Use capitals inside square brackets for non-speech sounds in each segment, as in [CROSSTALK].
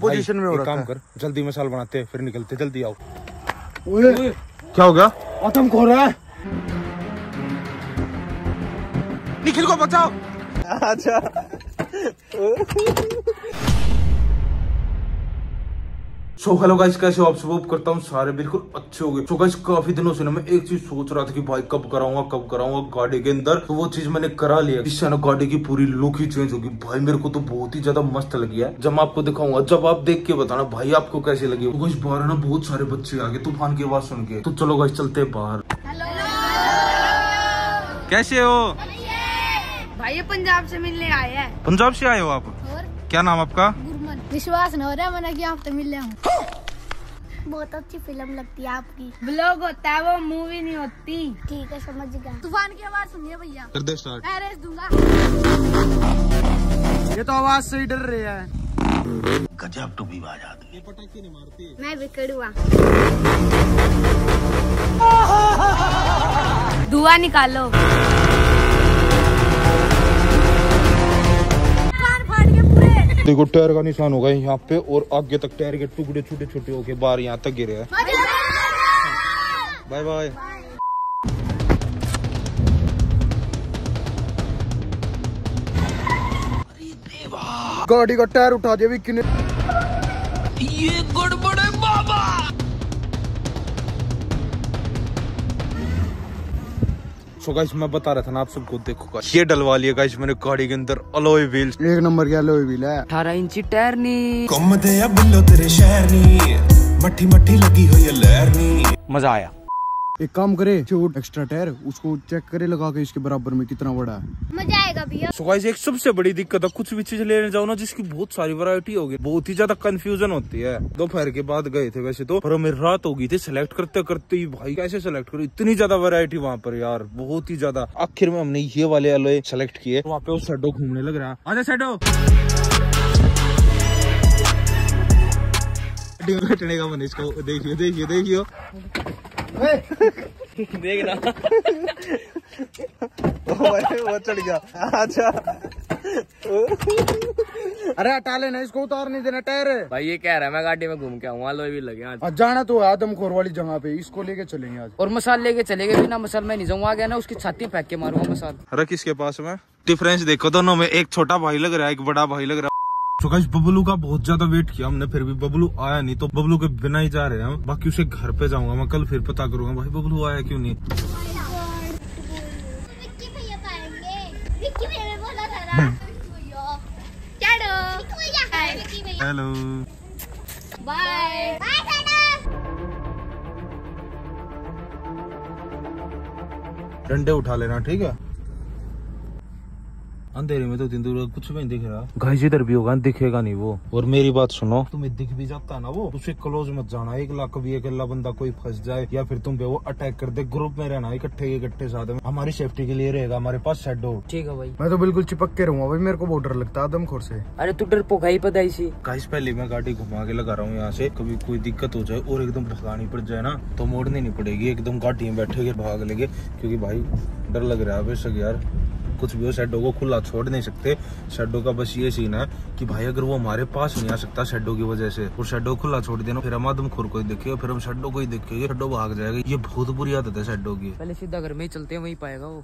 Position में हो रहा काम कर जल्दी मसाल बनाते हैं फिर निकलते जल्दी आओ। ओए। क्या हो गया? आतंक हो रहा है। निखिल को बचाओ। [LAUGHS] अच्छा। सो हेलो गाइस कैसे हो आप सब? करता हूँ सारे बिल्कुल अच्छे हो गए सो गाइस काफ़ी दिनों से ना मैं एक चीज़ सोच रहा था कि भाई कब कराऊँगा कब कराऊँगा गाड़ी के अंदर। तो वो चीज़ मैंने करा लिया। इससे ना गाड़ी की पूरी लुक ही चेंज होगी। भाई मेरे को तो बहुत ही ज़्यादा मस्त लगी है। जब मैं आपको दिखाऊँगा जब आप देख के बताना भाई आपको कैसे लगी? तो गाइस बाहर ना बहुत सारे बच्चे आ गए तूफ़ान की आवाज़ सुन के। तो चलो गाइस चलते हैं बाहर। कैसे हो? भाई पंजाब से मिलने आए हैं। पंजाब से आए हो आप? क्या नाम आपका? विश्वास न हो रहा मैंने कि आप तो मिल रहे हूँ! बहुत अच्छी फ़िल्म लगती है आपकी। ब्लॉग होता है वो मूवी नहीं होती। ठीक है समझ गया। तूफ़ान की आवाज़ सुनिए भैया। कर दे स्टार्ट मैं रेस दूँगा ये तो आवाज़ से ही डर रहे हैं। मैं बिगड़ुआ धुआँ निकालो। देखो टायर का निशान होगा यहाँ पे और आगे तक टायर के टुकड़े छोटे छोटे होके बाहर यहाँ तक गिरे हैं। बाय बाय गाड़ी का टायर उठा दिया ये ने सो गाइस मैं बता रहा था ना आप सबको देखो ये डलवा लिया गाइस मैंने गाड़ी के अंदर अलॉय व्हील एक नंबर के अलॉय व्हील है। अठारह इंची टैरनी। कम दे बुल्लो तेरे शहरनी मट्ठी मट्ठी लगी हुई है लहरनी मज़ा आया। एक काम करे जो एक्स्ट्रा टायर उसको चेक करे लगा के इसके बराबर में कितना बड़ा है। मज़ा आएगा भैया। सो गाइस एक सबसे बड़ी दिक्कत है कुछ भी चीज़ लेने जाओ ना जिसकी बहुत सारी वैरायटी होगी बहुत ही ज़्यादा कंफ्यूजन होती है। दोपहर के बाद गए थे वैसे तो पर हमें रात हो गई थी सिलेक्ट करते करते ही भाई कैसे सिलेक्ट करो? इतनी ज़्यादा वैरायटी वहाँ पर यार बहुत ही ज़्यादा। आखिर में हमने ये वाले अलॉय सेलेक्ट किए वहाँ पे वो शेडो घूमने लग रहा है। आजा घटने का मन इसको। देखियो देखियो देखियो। वो चढ़ गया। अच्छा। अरे हटा लेना इसको उतार नहीं देना टायर। है भाई ये कह रहा है मैं गाड़ी में घूम के आऊँगा लोई भी लगे आज। जाना तो आदमखोर वाली जगह पे इसको लेके चलेंगे आज। और मसाल लेके चले गए बिना मसाल मैं नहीं जाऊँगा आ गया ना उसकी छाती फेंक के मारूँगा मसाल। रख इसके पास में? डिफरेंस देखो दोनों में एक छोटा भाई लग रहा है एक बड़ा भाई लग रहा है। तो गाइस बबलू का बहुत ज़्यादा वेट किया हमने फिर भी बबलू आया नहीं तो बबलू के बिना ही जा रहे हैं बाकी उसे घर पे जाऊँगा मैं कल फिर पता करूँगा भाई बबलू आया क्यों नहीं? हेलो बाय बाय डंडे उठा लेना ठीक है? अंधेरे में तो दिन दूर कुछ भी नहीं दिख रहा। गाइस इधर भी होगा दिखेगा नहीं वो। और मेरी बात सुनो। तुम्हें दिख भी जाता ना वो। उसे क्लोज मत जाना। एक लाख कभी अकेला बंदा कोई फंस जाए या फिर तुम पे वो अटैक कर दे। ग्रुप में रहना इकट्ठे इकट्ठे साथ में। हमारी सेफ्टी के लिए रहेगा हमारे पास शेडो ठीक है भाई। मैं तो बिल्कुल चिपक के रहूँगा भाई मेरे को बहुत डर लगता है आदमखोर से। अरे तू डर पोखाई पदाई सी गाइस पहले मैं गाड़ी घुमा के लगा रहा हूँ यहाँ से। कभी कोई दिक्कत हो जाए और एकदम भगानी पड़ जाए ना तो मोड़नी नहीं पड़ेगी। एकदम गाड़ी में बैठेगे भाग लेंगे क्योंकि भाई डर लग रहा है बेशक यार। कुछ भी हो शेडो को खुला छोड़ नहीं सकते। शेडो का बस ये सीन है कि भाई अगर वो हमारे पास नहीं आ सकता शेडो की वजह से, और शेडो खुला छोड़ देना फिर हम आदम खुर को ही देखेगा, फिर हम शेडो को ही देखेंगे शेडो भाग जाएगा। ये बहुत बुरी आदत है शेडो की। पहले सीधा घर में चलते हैं, वही पाएगा वो।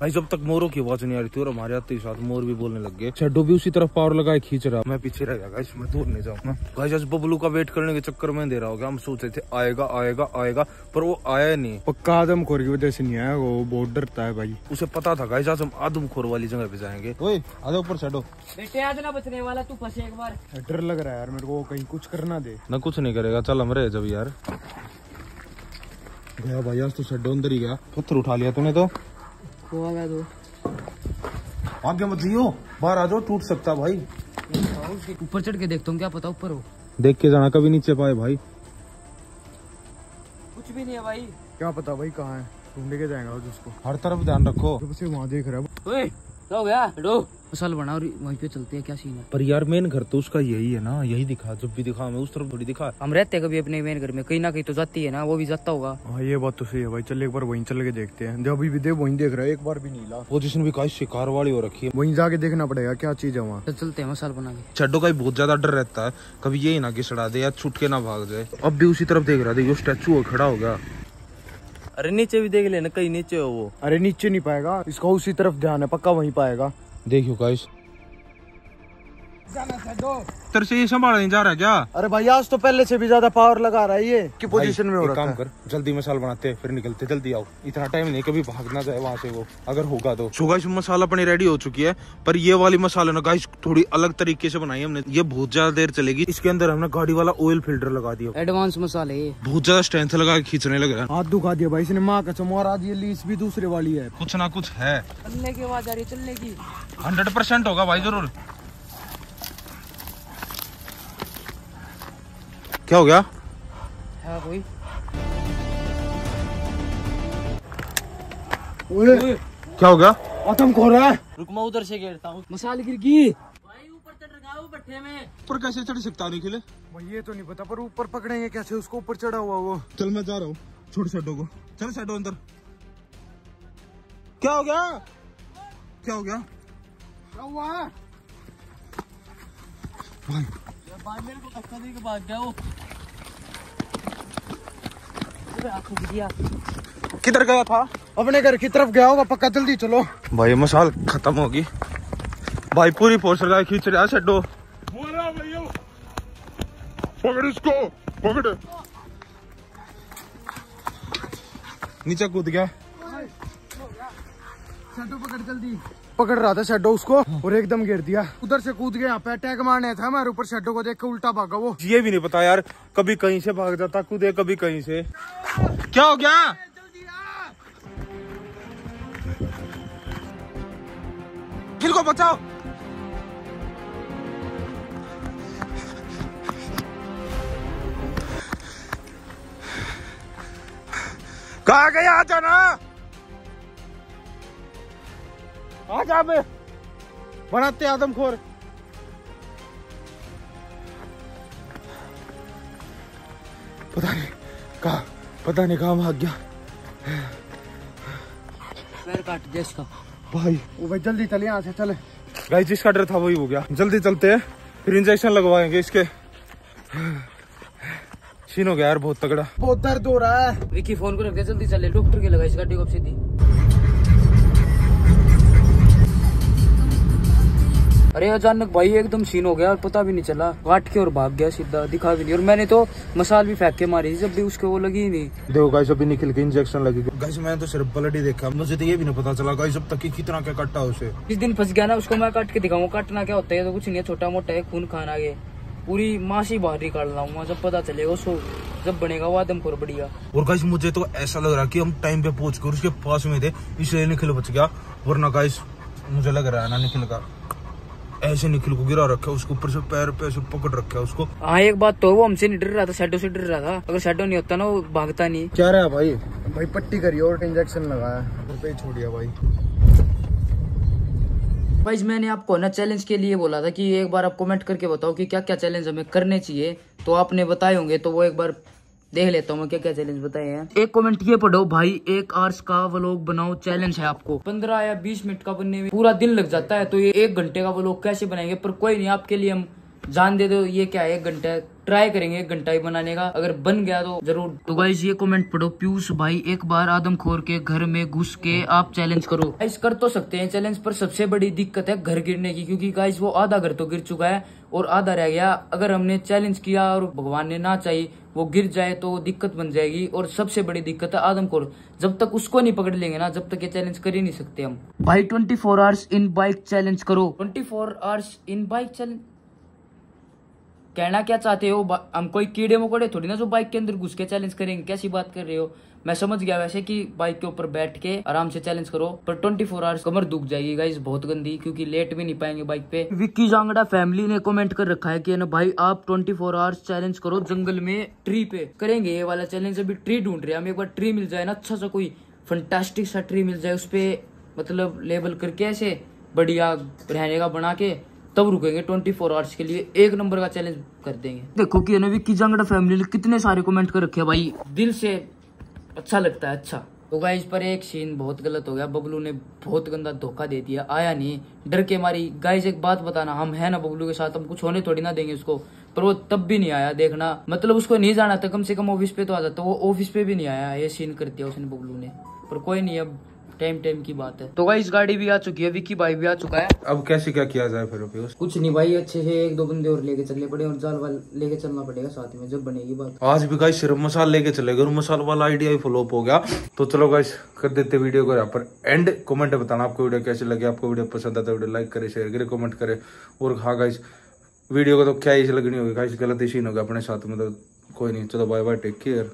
भाई जब तक मोरों की आवाज़ नहीं आ रही थी और हमारे आते ही साथ मोर भी बोलने लग गए। शेडो भी उसी तरफ़ पावर लगाए खींच रहा। मैं पीछे रह गया गाइस मैं दूर नहीं जाऊँगा। गाइस आज बबलू का वेट करने के चक्कर में दे रहा होगा हम सोच रहे थे आएगा आएगा आएगा पर वो आया नहीं। पक्का आदमखोर की वजह से नहीं आया वो बहुत डरता है भाई। उसे पता था गाइस आज हम आदमखोर वाली जगह पे जाएँगे। ओए ऊपर शेडो बेटे आज ना बचने वाला तू फंसे एक बार। डर लग रहा है यार मेरे को कहीं कुछ करना दे। ना कुछ नहीं करेगा चल हम रहे जब यार। गया भाई आज तो शेडो अंदर ही गया। पत्थर उठा लिया तूने तो। वो आ गया तो आगे मत लियो बाहर आ जाओ टूट सकता भाई। ऊपर चढ़ के देखता हूँ क्या पता ऊपर हो। देख के जाना कभी नीचे पाए भाई। कुछ भी नहीं है भाई। क्या पता भाई कहाँ है ढूंढ के जाएगा हर तरफ़ ध्यान रखो। जब वहाँ देख रहे है। ओए! क्या हो गया? हटो मसाला बना और वहीं पे चलते हैं क्या सीन है? पर यार मेन घर तो उसका यही है ना यही दिखा जब भी दिखा मैं उस तरफ़ थोड़ी दिखा। हम रहते हैं कभी अपने मेन घर में कहीं ना कहीं तो जाती है ना वो भी जाता होगा। हाँ ये बात तो सही है भाई चल एक बार वहीं चल के देखते हैं। जब अभी भी दे वहीं देख रहा है एक बार भी नीला पोजीशन भी काफ़ी शिकार वाली हो रखी है। वहीं जाके देखना पड़ेगा क्या चीज़ है वहाँ। तो चलते हैं मसाल बना के। चड्डो का भी बहुत ज़्यादा डर रहता है कभी यही ना घिसड़ा दे या छुट के ना भाग जाए। अब भी उसी तरफ़ देख रहा था ये स्टेचू खड़ा हो गया। अरे नीचे भी देख लेना, कहीं नीचे हो वो। अरे नीचे नहीं पाएगा, इसका उसी तरफ़ ध्यान है, पक्का वहीं पाएगा। देखियो गाइस तेरे से ये संभाला नहीं जा रहा क्या? अरे भाई आज तो पहले से भी ज़्यादा पावर लगा रहा है ये। की पोजीशन में हो एक रखा काम कर जल्दी मसाल बनाते हैं फिर निकलते जल्दी आओ। इतना टाइम नहीं कभी भागना जाए वहाँ से वो अगर होगा तो। सो गाइस मसाला अपनी रेडी हो चुकी है पर ये वाली मसाला ना गाइस थोड़ी अलग तरीके से बनाई हमने। ये बहुत ज़्यादा देर चलेगी। इसके अंदर हमने गाड़ी वाला ऑयल फ़िल्टर लगा दिया। एडवांस मसाले। बहुत ज़्यादा स्ट्रेंथ लगा के खींचने लग रहा है। हाथ दुखा दिया भाई इसने माँ कसम और आज ये लीस भी दूसरे वाली है। कुछ ना कुछ है। चलने की आवाज़ आ रही है चलने की। हंड्रेड परसेंट होगा भाई ज़रूर। क्या हो गया? है कोई? ओए। क्या हो गया? आतम खो रहा है। रुक मैं उधर से घेरता हूँ। मसाले गिर गई। ऊपर कैसे चढ़ सकता नहीं खिले भाई ये तो नहीं पता पर ऊपर पकड़ेंगे कैसे? उसको ऊपर चढ़ा हुआ वो। चल मैं जा रहा हूँ। छोड़ सेटो को। चल सेटो अंदर। क्या हो गया? क्या हो गया? क्या हुआ? भाई। भाई मेरे को धक्का दे के भाग गया वो। किधर गया था? अपने घर की तरफ़ गया होगा पक्का जल्दी चलो। भाई मसाल खत्म होगी। भाई पूरी फोर्स लगा खींच रहा है छो पकड़ इसको पकड़। नीचे कूद गया। शेडो पकड़ जल्दी। पकड़ रहा था शेडो उसको और एकदम गिर दिया। उधर से कूद गया पे अटैक मारने था हमारे ऊपर शेडो को देख के उल्टा भागा वो। ये भी नहीं पता यार कभी कहीं से भाग जाता कूदे कभी कहीं से। क्या हो गया? गिल को बचाओ। कहा गया जाना आ जा बे। बनाते आदमखोर। पता नहीं कहा पता नहीं कहा भाग गया। पैर काट दिया इसका। भाई। वो भाई जल्दी चले यहाँ से चले। गाइस जिसका डर था वही हो गया। जल्दी चलते हैं फिर इंजेक्शन लगवाएँगे इसके। सीन हो गया यार बहुत तगड़ा। बहुत दर्द हो रहा है। विकी फ़ोन को रख दे जल्दी चले। डॉक्टर के लगा इस गाड़ी को सीधी। अरे अचानक भाई एकदम सीन हो गया और पता भी नहीं चला। काट के और भाग गया सीधा दिखा भी नहीं। और मैंने तो मसाल भी फेंक के मारी जब भी उसके वो लगी ही नहीं। देखो गाइस अभी निकल के इंजेक्शन लगी। गाइस मैंने तो सिर्फ़ ब्लड ही देखा। मुझे तो ये भी नहीं पता चला गाइस अब तक कितना क्या कट्टा उसे। जिस दिन फंस गया ना उसको मैं काट के दिखाऊँगा। काटना क्या होता है तो कुछ नहीं है छोटा मोटा है खून खाना आगे पूरी मासी बाहर निकाल लाऊँगा जब पता चलेगा उसको जब बनेगा वो आदमखोर बढ़िया। और गाइस मुझे तो ऐसा लग रहा कि हम टाइम पे पहुँच कर उसके पास में थे इसलिए निखिल बच गया। वरना गाइस मुझे लग रहा है ना निखिल का ऐसे निखिल को गिरा रखा है उसके ऊपर से पैर पे ऐसे पकड़ रखा है उसको। हाँ एक बात तो वो हमसे नहीं डर रहा था शेडो से डर रहा था। अगर शेडो नहीं होता ना वो भागता नहीं। क्या रहा भाई? भाई पट्टी करी और इंजेक्शन लगाया। पे ही छोड़ दिया भाई। भाई मैंने आपको ना चैलेंज के लिए बोला था कि एक बार आप कमेंट करके बताओ कि क्या क्या चैलेंज हमें करने चाहिए। तो आपने बताए होंगे तो वो एक बार देख लेता हूँ मैं क्या क्या चैलेंज बताए हैं। एक कमेंट ये पढ़ो भाई एक आर्स का व्लॉग बनाओ चैलेंज है आपको। पंद्रह या बीस मिनट का बनने में पूरा दिन लग जाता है तो ये एक घंटे का व्लॉग कैसे बनाएँगे? पर कोई नहीं आपके लिए हम जान दे दो ये क्या है? एक घंटा ट्राई करेंगे एक घंटा ही बनाने का। अगर बन गया तो ज़रूर। तो गाइस ये कमेंट पढ़ो। पीयूष भाई एक बार आदमखोर के घर में घुस के आप चैलेंज करो। गाइस कर तो सकते हैं चैलेंज पर सबसे बड़ी दिक्कत है घर गिरने की क्योंकि गाइस वो आधा घर तो गिर चुका है और आधा रह गया। अगर हमने चैलेंज किया और भगवान ने ना चाहिए वो गिर जाए तो दिक्कत बन जाएगी। और सबसे बड़ी दिक्कत है आदमखोर जब तक उसको नहीं पकड़ लेंगे ना जब तक ये चैलेंज कर ही नहीं सकते हम। भाई twenty four hours in bike challenge करो। Twenty four hours in bike challenge कहना क्या चाहते हो? हम कोई कीड़े मकोड़े थोड़ी ना जो बाइक के अंदर घुस के चैलेंज करेंगे। कैसी बात कर रहे हो? मैं समझ गया वैसे कि बाइक के ऊपर बैठ के आराम से चैलेंज करो, पर 24 फोर आवर्स कमर दुख जाएगी गाइस बहुत गंदी, क्योंकि लेट भी नहीं पाएँगे बाइक पे। विक्की जांगड़ा फैमिली ने कमेंट कर रखा है कि ना भाई, आप 24 फोर आवर्स चैलेंज करो जंगल में ट्री पे। करेंगे ये वाला चैलेंज अभी ट्री ढूंढ रहे हैं। हम एक बार ट्री मिल जाए ना अच्छा सा कोई फंटास्टिक सा ट्री मिल जाए, उस पे मतलब लेबल करके ऐसे बढ़िया रहने का बना के तब रुकेंगे ट्वेंटी फोर आवर्स के लिए। एक नंबर का चैलेंज कर देंगे। देखो कि विक्की जांगड़ा फैमिली ने कितने सारे कमेंट कर रखे भाई। दिल से अच्छा लगता है अच्छा। तो गाइस पर एक सीन बहुत गलत हो गया। बबलू ने बहुत गंदा धोखा दे दिया। आया नहीं। डर के मारी। गाइस एक बात बताना। हम है ना बबलू के साथ हम कुछ होने थोड़ी ना देंगे उसको। पर वो तब भी नहीं आया देखना। मतलब उसको नहीं जाना था। कम से कम ऑफ़िस पे तो आ जाता। वो ऑफ़िस पे भी नहीं आया। ये सीन कर दिया उसने बबलू ने। पर कोई नहीं अब टाइम टाइम की बात है। तो गाइस गाड़ी भी आ चुकी है विक्की भाई भी आ चुका है। अब कैसे क्या किया जाए फिर कुछ नहीं भाई अच्छे से एक दो बंदे और लेके चलने पड़े और जाल वाल लेके चलना पड़ेगा साथ में जब बनेगी बात। आज भी गाइस सिर्फ़ मसाल लेके चले गए और मसाल वाला आइडिया ही फ्लॉप हो गया। तो चलो गाइस कर देते वीडियो को यहाँ पर एंड कमेंट में बताना आपको वीडियो कैसी लगी आपको वीडियो पसंद आता वीडियो लाइक करे शेयर करे कमेंट करे। और हाँ गाइस वीडियो को तो क्या ही लगनी होगी। गाइस गलत ही सीन होगा अपने साथ में तो कोई नहीं। चलो बाय बाय टेक केयर